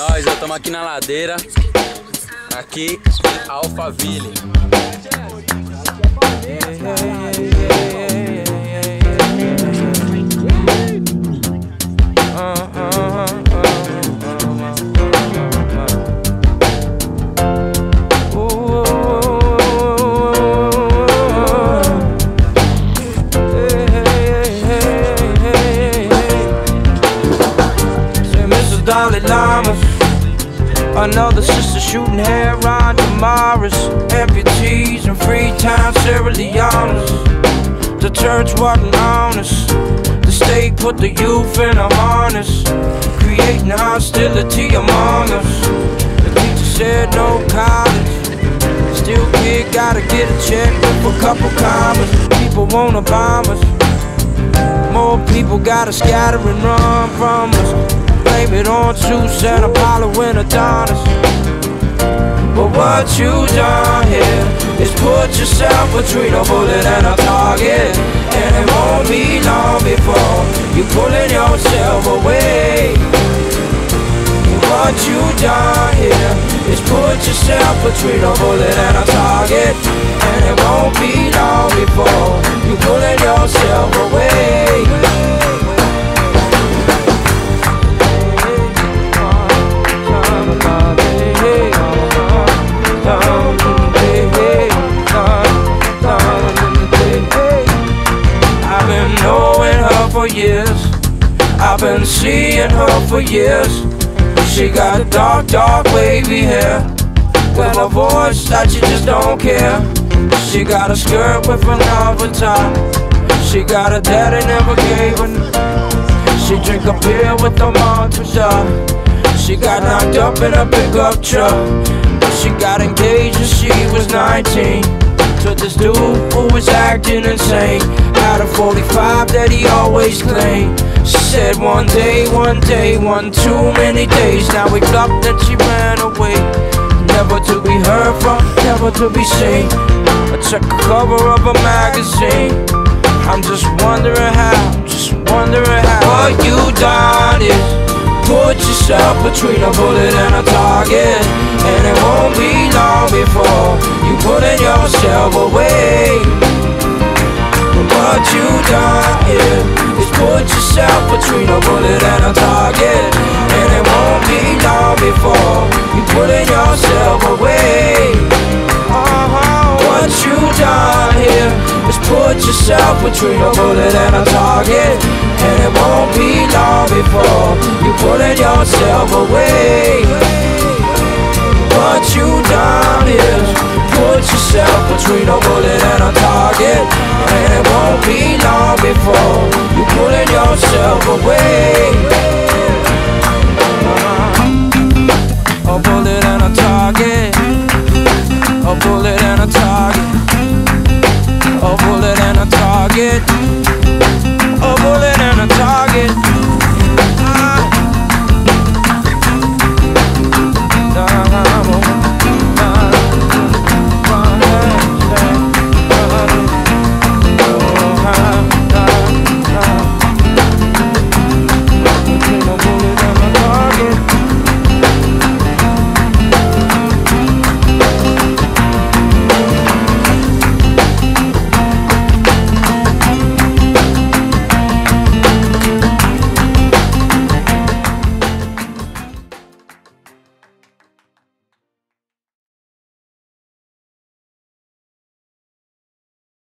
nós, eu estamos aqui na ladeira, aqui, Alphaville. Yeah. Another sister shooting hair on Damaris Amputees and free time Sierra Leone's. The church wasn't honest The state put the youth in a harness. Creating hostility among us. The teacher said no college. Still kid gotta get a check with a couple commas. People wanna bomb us. More people gotta scatter and run from us. Blame it on Zeus and Apollo and Adonis. But what you done here is put yourself between a bullet and a target. And it won't be long before you pulling yourself away. What you done here is put yourself between a bullet and a target. And it won't be long before you pulling yourself away. Been seeing her for years. She got dark, dark wavy hair. With a voice that you just don't care. She got a skirt with another top. She got a daddy never gave her. She drink a beer with a mantra. She got knocked up in a pickup truck. She got engaged when she was 19 to this dude who was acting insane. Had a 45 that he always claimed. She said one day, one day, one too many days. Now we blocked that she ran away. Never to be heard from, never to be seen. I check the cover of a magazine. I'm just wondering how, just wondering how. Are you put yourself between a bullet and a target. And it won't be long before you putting yourself away. But what you done here is put yourself between a bullet and a target. And it won't be long before you putting yourself away. What you done here is put yourself between a bullet and a target. Pulling yourself away. What you done is put yourself between a bullet and a target. And it won't be long